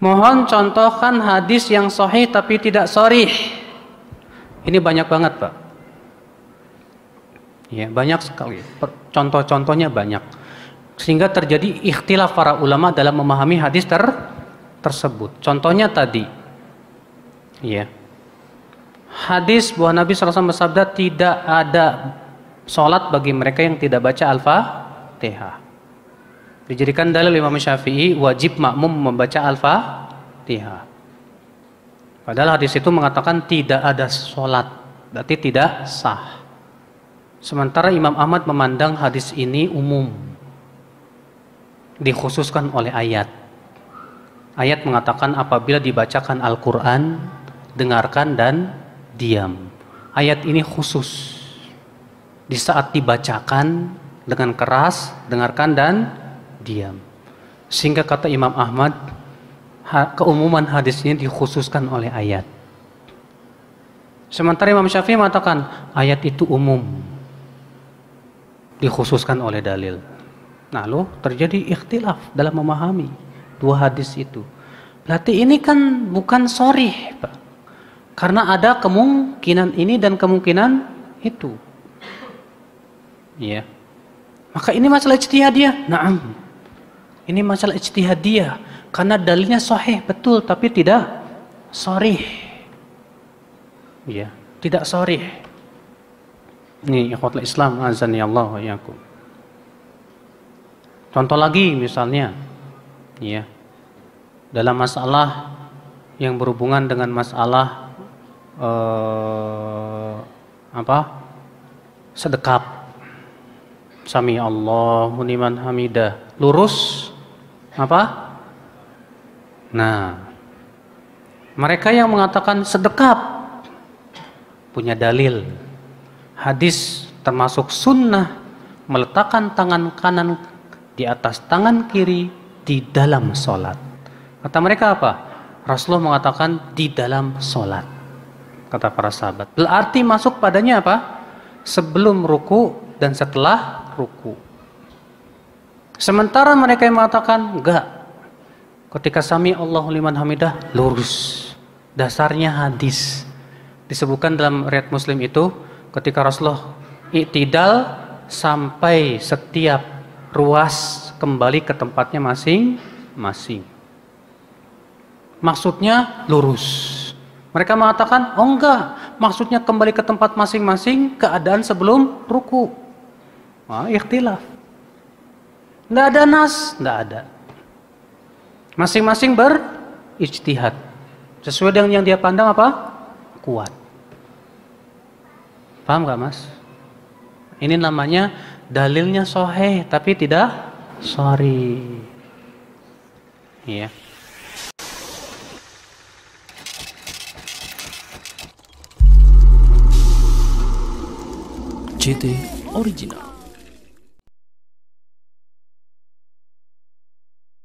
Mohon contohkan hadis yang sahih tapi tidak sorih. Ini banyak banget, Pak. Ya, banyak sekali. Contoh-contohnya banyak. Sehingga terjadi ikhtilaf para ulama dalam memahami hadis ter tersebut. Contohnya tadi. Ya. Hadis bahwa Nabi SAW bersabda tidak ada sholat bagi mereka yang tidak baca Al-Fatihah. Dijadikan dalil Imam Syafi'i wajib makmum membaca Al-Fatihah. Padahal hadis itu mengatakan tidak ada sholat, berarti tidak sah. Sementara Imam Ahmad memandang hadis ini umum, dikhususkan oleh ayat. Ayat mengatakan apabila dibacakan Al-Quran, dengarkan dan diam. Ayat ini khusus. Di saat dibacakan dengan keras, dengarkan dan diam. Sehingga kata Imam Ahmad, keumuman hadis ini dikhususkan oleh ayat. Sementara Imam Syafi'i mengatakan ayat itu umum, dikhususkan oleh dalil. Nah, lo terjadi ikhtilaf dalam memahami dua hadis itu. Berarti ini kan bukan sorry, Pak. Karena ada kemungkinan ini dan kemungkinan itu. Iya. Maka ini masalah ijtihadiyah. Naam. Ini masalah ijtihadiyah karena dalilnya sahih betul tapi tidak sorry. Ya, tidak sorry. Ini ikhwatul Islam azan ya Allah wa yakum. Contoh lagi misalnya ya. Dalam masalah yang berhubungan dengan masalah eh, apa? sedekap. Sami Allah muniman hamidah. Lurus apa? Nah, mereka yang mengatakan sedekap punya dalil. Hadis termasuk sunnah meletakkan tangan kanan di atas tangan kiri di dalam sholat. Kata mereka apa? Rasulullah mengatakan di dalam sholat. Kata para sahabat. Berarti masuk padanya apa? Sebelum ruku dan setelah ruku. Sementara mereka yang mengatakan enggak. Ketika sami Allahu liman hamidah lurus. Dasarnya hadis. Disebutkan dalam riwayat Muslim itu ketika Rasulullah i'tidal sampai setiap ruas kembali ke tempatnya masing-masing. Maksudnya lurus. Mereka mengatakan, oh enggak, maksudnya kembali ke tempat masing-masing keadaan sebelum ruku. Wah, ikhtilaf. Tidak ada nas, tidak ada. Masing-masing berijtihad. Sesuai dengan yang dia pandang apa? Kuat. Paham gak mas? Ini namanya dalilnya soheh tapi tidak sorry. Iya. GT Original